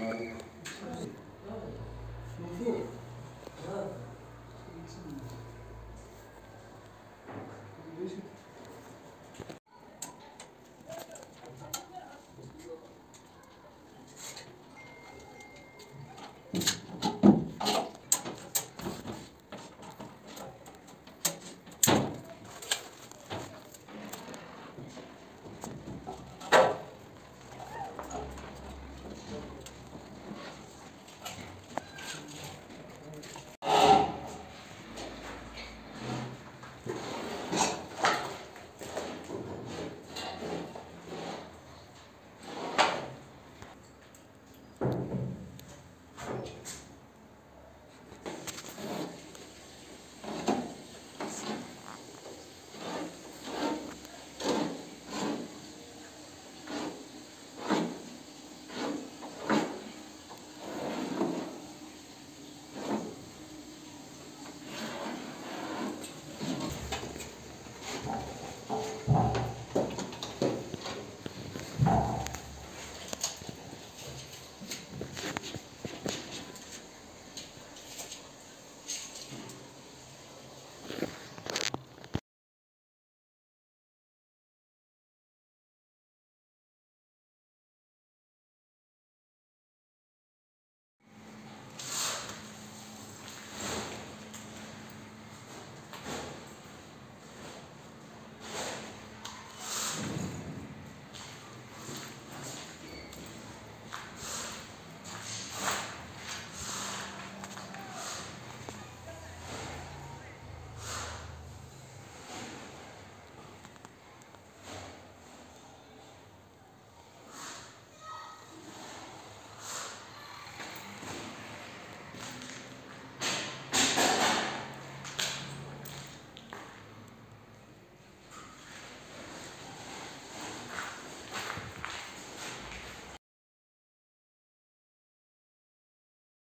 Gracias.